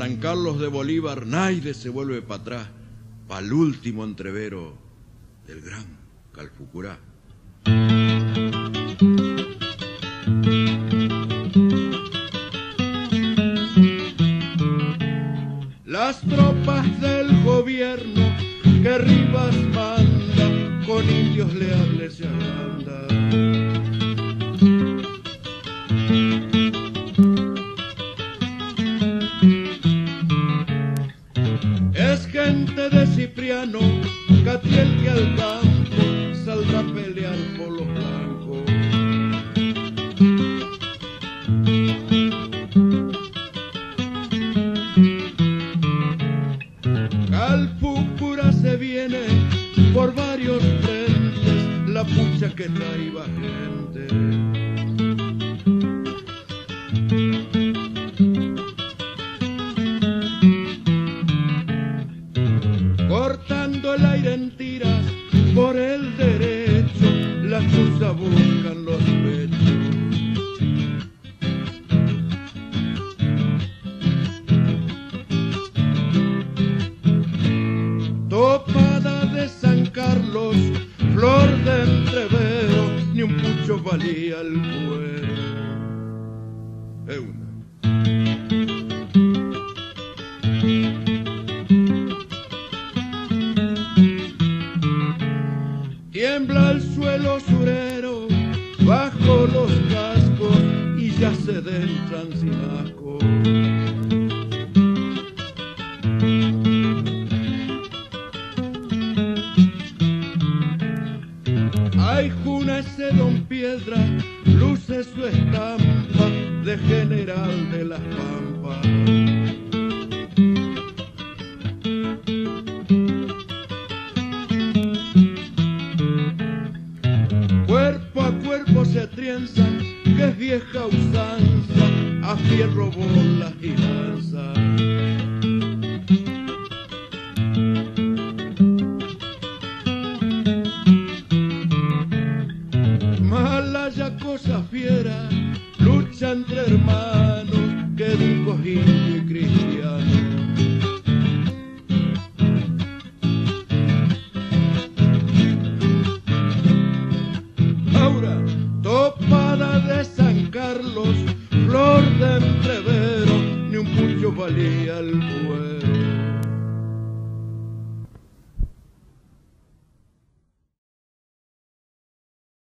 San Carlos de Bolívar, Naide se vuelve para atrás, para el último entrevero del gran Calfucurá. Las tropas del gobierno que Rivas manda con indios leales se andan. De Cipriano, Catiel que al campo saldrá a pelear por los blancos. Calfucura se viene por varios frentes, la pucha que traiba gente. El aire en tiras por el derecho, la chuza buscan los pechos. Topada de San Carlos, flor de entrevero, ni un pucho valía el cuero. Tiembla el suelo surero bajo los cascos y ya se adentran sin asco. Ay, Juna don Piedra, luce su estampa de general de las pampas. Se trienzan, que es vieja usanza, a fierro bolas y lanza. Malaya cosa fiera, lucha entre hermanos, valía el vuelo.